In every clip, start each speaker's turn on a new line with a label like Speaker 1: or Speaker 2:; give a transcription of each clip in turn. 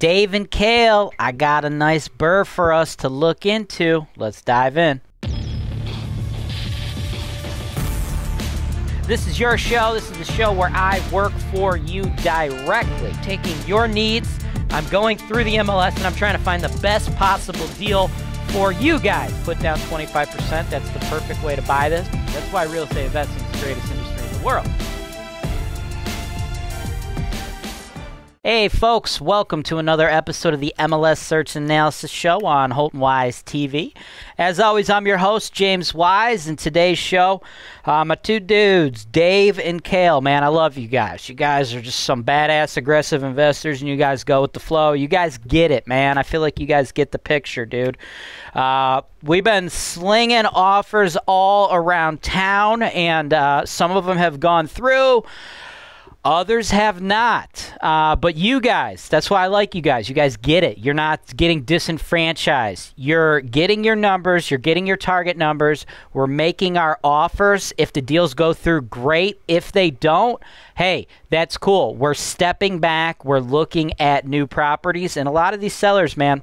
Speaker 1: Dave and Kale, I got a nice BRRRR for us to look into. Let's dive in. This is your show. This is the show where I work for you directly, taking your needs. I'm going through the MLS and I'm trying to find the best possible deal for you guys. Put down 25%. That's the perfect way to buy this. That's why real estate investing is the greatest industry in the world. Hey, folks, welcome to another episode of the MLS Search and Analysis Show on Holton Wise TV. As always, I'm your host, James Wise, and today's show, uh, my two dudes, Dave and Kale. Man, I love you guys. You guys are just some badass, aggressive investors, and you guys go with the flow. You guys get it, man. I feel like you guys get the picture, dude. Uh, we've been slinging offers all around town, and uh, some of them have gone through. Others have not. Uh, but you guys, that's why I like you guys. You guys get it. You're not getting disenfranchised. You're getting your numbers. You're getting your target numbers. We're making our offers. If the deals go through, great. If they don't, hey, that's cool. We're stepping back. We're looking at new properties. And a lot of these sellers, man,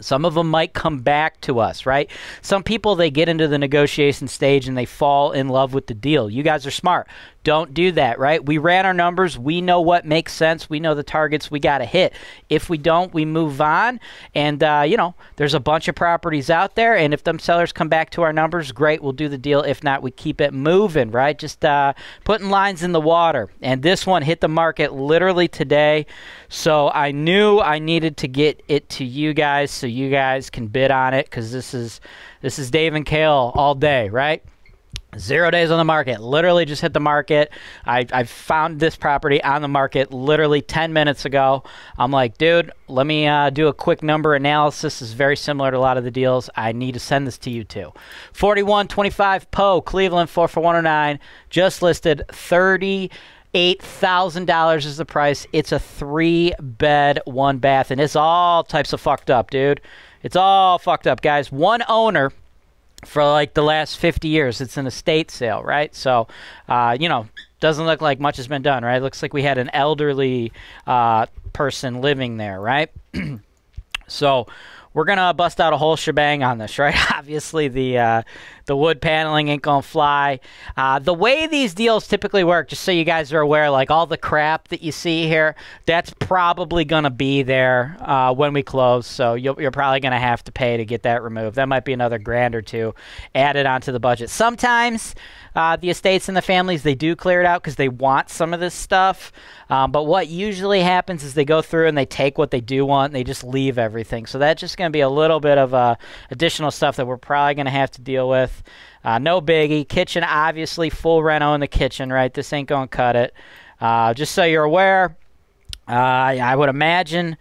Speaker 1: some of them might come back to us, right? Some people, they get into the negotiation stage and they fall in love with the deal. You guys are smart. Don't do that, right? We ran our numbers. We know what makes sense. We know the targets we got to hit. If we don't, we move on. And, uh, you know, there's a bunch of properties out there. And if them sellers come back to our numbers, great, we'll do the deal. If not, we keep it moving, right? Just uh, putting lines in the water. And this one hit the market literally today. So I knew I needed to get it to you guys so you guys can bid on it because this is this is Dave and Kale all day, right? Zero days on the market. Literally just hit the market. I, I found this property on the market literally 10 minutes ago. I'm like, dude, let me uh, do a quick number analysis. This is very similar to a lot of the deals. I need to send this to you too. 4125 Poe, Cleveland, 4 for 109. Just listed 30. $8,000 is the price. It's a three bed, one bath, and it's all types of fucked up, dude. It's all fucked up, guys. One owner for like the last 50 years. It's an estate sale, right? So, uh, you know, doesn't look like much has been done, right? It looks like we had an elderly uh, person living there, right? so, we're gonna bust out a whole shebang on this, right? Obviously, the uh, the wood paneling ain't gonna fly. Uh, the way these deals typically work, just so you guys are aware, like all the crap that you see here, that's probably gonna be there uh, when we close. So you are probably gonna have to pay to get that removed. That might be another grand or two added onto the budget. Sometimes uh, the estates and the families they do clear it out because they want some of this stuff. Um, but what usually happens is they go through and they take what they do want and they just leave everything. So that's just going to be a little bit of uh, additional stuff that we're probably going to have to deal with. Uh, no biggie. Kitchen, obviously, full reno in the kitchen, right? This ain't going to cut it. Uh, just so you're aware, uh, I would imagine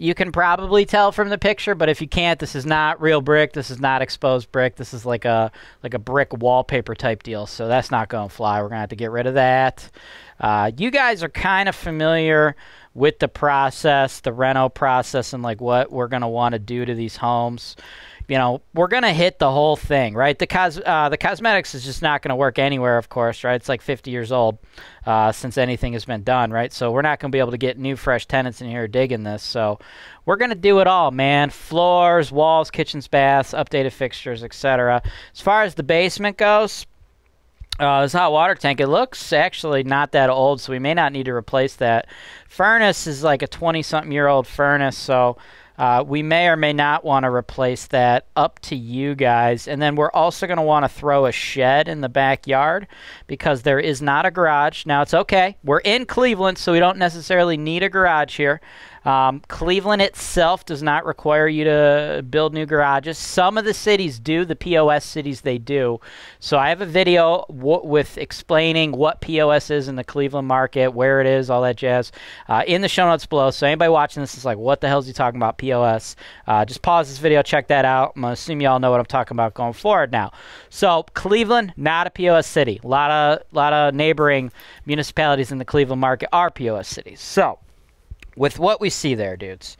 Speaker 1: you can probably tell from the picture, but if you can't, this is not real brick. This is not exposed brick. This is like a like a brick wallpaper type deal. So that's not going to fly. We're going to have to get rid of that. Uh, you guys are kind of familiar with the process, the reno process, and like what we're going to want to do to these homes you know, we're gonna hit the whole thing, right? The cos uh, the cosmetics is just not gonna work anywhere, of course, right? It's like 50 years old uh, since anything has been done, right? So we're not gonna be able to get new, fresh tenants in here digging this. So we're gonna do it all, man. Floors, walls, kitchens, baths, updated fixtures, etc. As far as the basement goes. Uh, this hot water tank, it looks actually not that old, so we may not need to replace that. Furnace is like a 20 something year old furnace, so uh, we may or may not want to replace that up to you guys. And then we're also going to want to throw a shed in the backyard because there is not a garage. Now, it's okay. We're in Cleveland, so we don't necessarily need a garage here. Um, Cleveland itself does not require you to build new garages. Some of the cities do, the POS cities they do. So I have a video with explaining what POS is in the Cleveland market, where it is, all that jazz, uh, in the show notes below. So anybody watching this is like, what the hell is he talking about POS? Uh, just pause this video, check that out. I'm gonna assume you all know what I'm talking about going forward now. So Cleveland, not a POS city. A lot of lot of neighboring municipalities in the Cleveland market are POS cities. So with what we see there, dudes.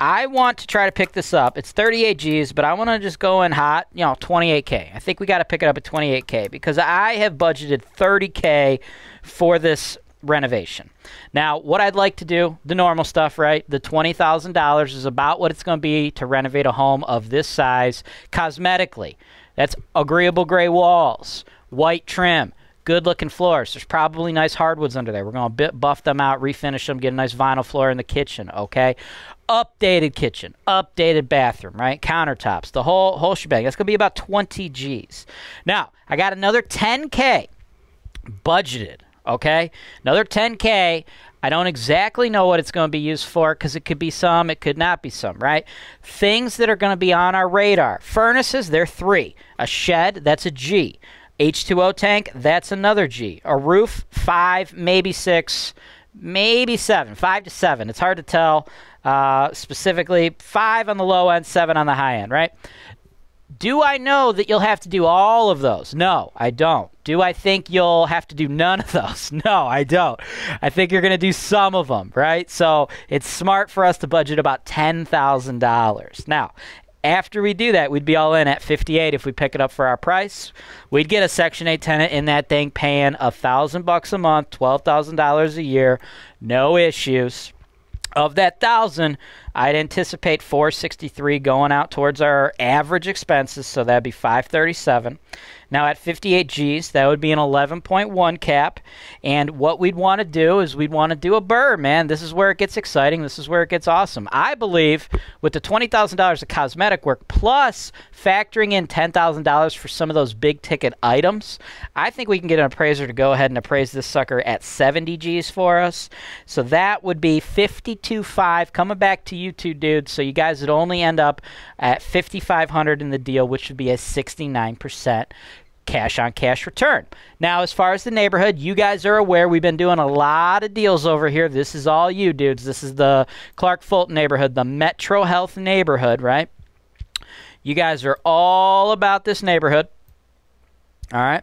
Speaker 1: I want to try to pick this up. It's 38 G's, but I want to just go in hot, you know, 28K. I think we got to pick it up at 28K because I have budgeted 30K for this renovation. Now, what I'd like to do, the normal stuff, right? The $20,000 is about what it's going to be to renovate a home of this size cosmetically. That's agreeable gray walls, white trim, good looking floors. There's probably nice hardwoods under there. We're going to buff them out, refinish them, get a nice vinyl floor in the kitchen, okay? Updated kitchen, updated bathroom, right? Countertops, the whole whole shebang. That's going to be about 20 G's. Now, I got another 10K budgeted, okay? Another 10K. I don't exactly know what it's going to be used for because it could be some, it could not be some, right? Things that are going to be on our radar. Furnaces, they're three. A shed, that's a G. H2O tank, that's another G. A roof, five, maybe six, maybe seven. Five to seven. It's hard to tell uh, specifically. Five on the low end, seven on the high end, right? Do I know that you'll have to do all of those? No, I don't. Do I think you'll have to do none of those? No, I don't. I think you're going to do some of them, right? So it's smart for us to budget about $10,000. Now, after we do that, we'd be all in at 58 if we pick it up for our price. We'd get a Section 8 tenant in that thing paying a thousand bucks a month, $12,000 a year, no issues. Of that thousand, I'd anticipate 463 going out towards our average expenses, so that'd be 537. Now at 58 Gs, that would be an 11.1 cap. And what we'd want to do is we'd want to do a BRRRR, man. This is where it gets exciting. This is where it gets awesome. I believe with the $20,000 of cosmetic work plus factoring in $10,000 for some of those big ticket items, I think we can get an appraiser to go ahead and appraise this sucker at 70 Gs for us. So that would be 52.5 coming back to you two dudes. So you guys would only end up at 5500 in the deal, which would be a 69% cash on cash return. Now, as far as the neighborhood, you guys are aware we've been doing a lot of deals over here. This is all you dudes. This is the Clark Fulton neighborhood, the Metro Health neighborhood, right? You guys are all about this neighborhood. All right.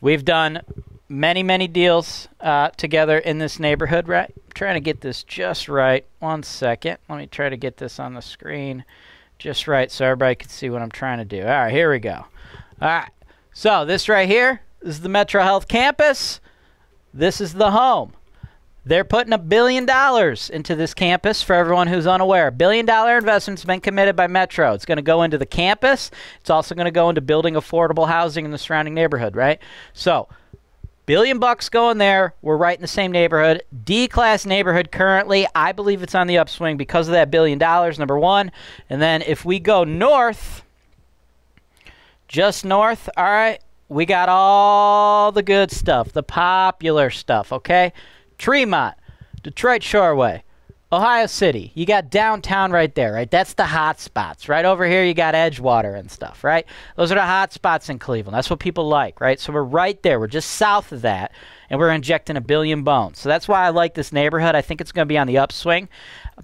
Speaker 1: We've done many, many deals uh, together in this neighborhood, right? I'm trying to get this just right. One second. Let me try to get this on the screen just right so everybody can see what I'm trying to do. All right, here we go. All right. So this right here is the Metro Health campus. This is the home. They're putting a billion dollars into this campus for everyone who's unaware. Billion dollar investment's been committed by Metro. It's going to go into the campus. It's also going to go into building affordable housing in the surrounding neighborhood, right? So, billion bucks going there. We're right in the same neighborhood. D class neighborhood currently. I believe it's on the upswing because of that billion dollars, number one. And then if we go north, just north, all right, we got all the good stuff, the popular stuff, okay? Tremont, Detroit Shoreway, Ohio City. You got downtown right there, right? That's the hot spots. Right over here, you got Edgewater and stuff, right? Those are the hot spots in Cleveland. That's what people like, right? So we're right there. We're just south of that, and we're injecting a billion bones. So that's why I like this neighborhood. I think it's going to be on the upswing.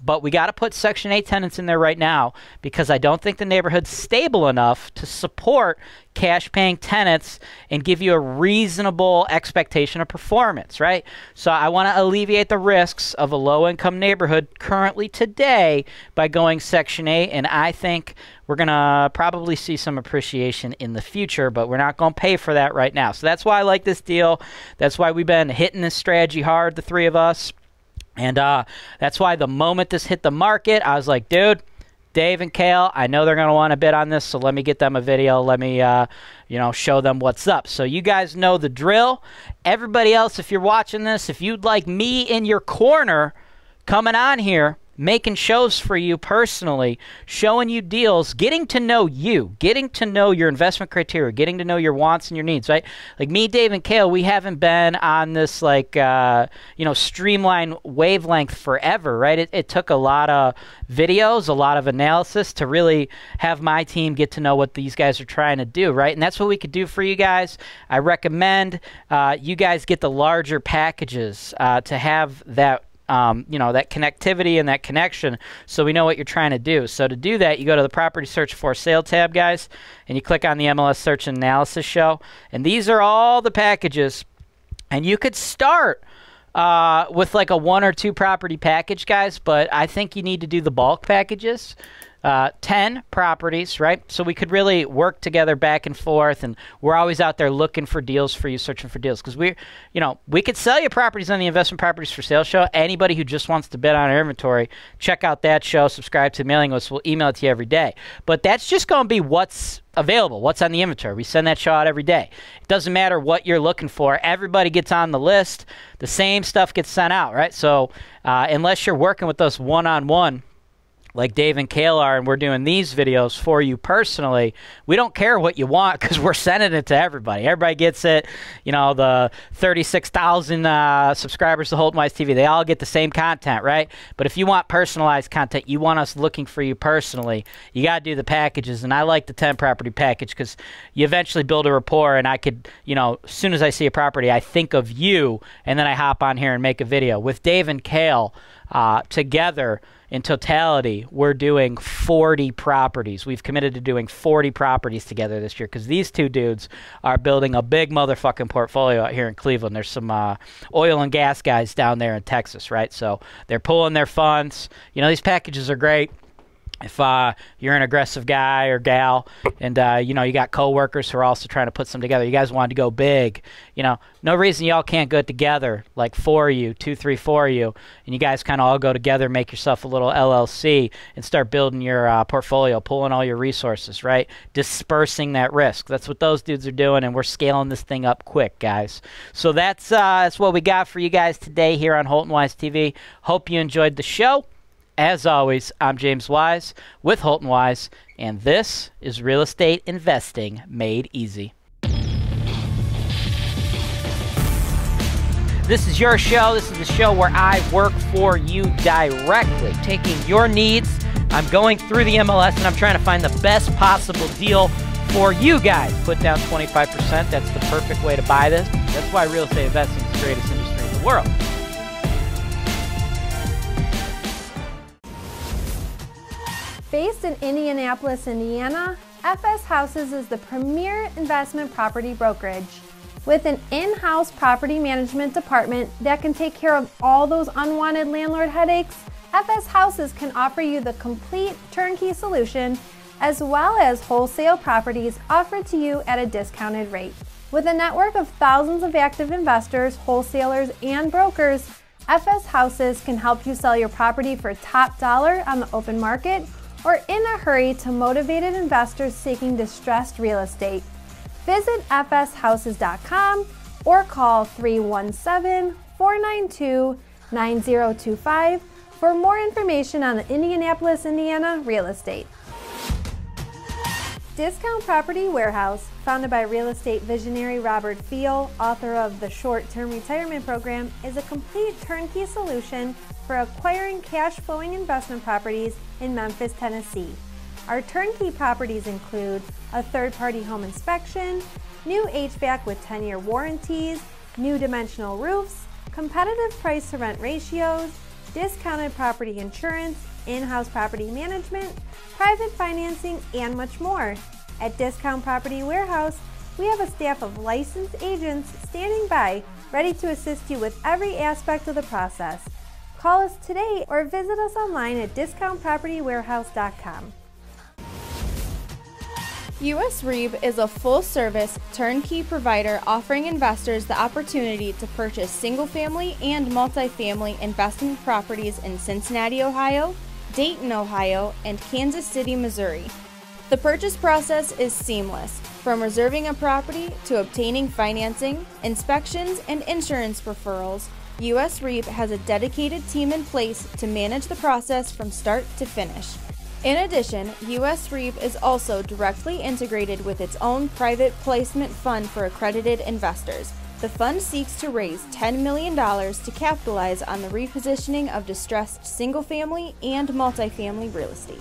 Speaker 1: But we got to put Section 8 tenants in there right now because I don't think the neighborhood's stable enough to support cash paying tenants and give you a reasonable expectation of performance, right? So I want to alleviate the risks of a low income neighborhood currently today by going Section 8. And I think we're going to probably see some appreciation in the future, but we're not going to pay for that right now. So that's why I like this deal. That's why we've been hitting this strategy hard, the three of us. And uh, that's why the moment this hit the market, I was like, dude, Dave and Kale, I know they're going to want to bid on this, so let me get them a video. Let me, uh, you know, show them what's up. So you guys know the drill. Everybody else, if you're watching this, if you'd like me in your corner coming on here, making shows for you personally, showing you deals, getting to know you, getting to know your investment criteria, getting to know your wants and your needs, right? Like me, Dave, and Kale, we haven't been on this like uh, you know streamline wavelength forever, right? It, it took a lot of videos, a lot of analysis to really have my team get to know what these guys are trying to do, right? And that's what we could do for you guys. I recommend uh, you guys get the larger packages uh, to have that um, you know that connectivity and that connection. So we know what you're trying to do. So to do that you go to the property search for sale tab guys and you click on the mls search and analysis show. And these are all the packages. And you could start uh, with like a one or two property package guys but i think you need to do the bulk packages uh, 10 properties, right? So we could really work together back and forth, and we're always out there looking for deals for you, searching for deals. Because we, you know, we could sell you properties on the Investment Properties for Sale show. Anybody who just wants to bid on our inventory, check out that show, subscribe to the mailing list. We'll email it to you every day. But that's just going to be what's available, what's on the inventory. We send that show out every day. It doesn't matter what you're looking for. Everybody gets on the list. The same stuff gets sent out, right? So uh, unless you're working with us one on one, like Dave and Kale are, and we're doing these videos for you personally, we don't care what you want because we're sending it to everybody. Everybody gets it. You know, the 36,000 uh, subscribers to Holton Wise TV, they all get the same content, right? But if you want personalized content, you want us looking for you personally, you got to do the packages. And I like the 10 property package because you eventually build a rapport, and I could, you know, as soon as I see a property, I think of you, and then I hop on here and make a video. With Dave and Kale uh, together, in totality, we're doing 40 properties. We've committed to doing 40 properties together this year because these two dudes are building a big motherfucking portfolio out here in Cleveland. There's some uh, oil and gas guys down there in Texas, right? So they're pulling their funds. You know, these packages are great if uh, you're an aggressive guy or gal and uh, you know you got coworkers who are also trying to put some together you guys wanted to go big you know no reason y'all can't go together like four of you two three four of you and you guys kind of all go together make yourself a little llc and start building your uh, portfolio pulling all your resources right? Dispersing that risk. That's what those dudes are doing and we're scaling this thing up quick guys. So that's uh, that's what we got for you guys today here on holton wise tv hope you enjoyed the show as always, I'm James Wise with Holton Wise, and this is Real Estate Investing Made Easy. This is your show. This is the show where I work for you directly, taking your needs. I'm going through the MLS and I'm trying to find the best possible deal for you guys. Put down 25%. That's the perfect way to buy this. That's why real estate investing is the greatest industry in the world.
Speaker 2: Based in Indianapolis, Indiana, FS Houses is the premier investment property brokerage. With an in-house property management department that can take care of all those unwanted landlord headaches, FS Houses can offer you the complete turnkey solution as well as wholesale properties offered to you at a discounted rate. With a network of thousands of active investors, wholesalers, and brokers, FS Houses can help you sell your property for top dollar on the open market or in a hurry to motivated investors seeking distressed real estate. Visit fshouses.com or call 317 492 9025 for more information on the Indianapolis, Indiana real estate. Discount Property Warehouse, founded by real estate visionary Robert Feol, author of the Short Term Retirement Program, is a complete turnkey solution for acquiring cash flowing investment properties in Memphis, Tennessee. Our turnkey properties include a third party home inspection, new HVAC with 10 year warranties, new dimensional roofs, competitive price to rent ratios, discounted property insurance, in-house property management, private financing, and much more. At Discount Property Warehouse, we have a staff of licensed agents standing by, ready to assist you with every aspect of the process. Call us today or visit us online at discountpropertywarehouse.com.
Speaker 3: USREEB is a full service, turnkey provider offering investors the opportunity to purchase single family and multifamily investment properties in Cincinnati, Ohio, Dayton, Ohio, and Kansas City, Missouri. The purchase process is seamless, from reserving a property to obtaining financing, inspections, and insurance referrals. USREEB has a dedicated team in place to manage the process from start to finish. In addition, USREEB is also directly integrated with its own private placement fund for accredited investors. The fund seeks to raise $10 million to capitalize on the repositioning of distressed single family and multifamily real estate.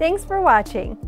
Speaker 2: Thanks for watching.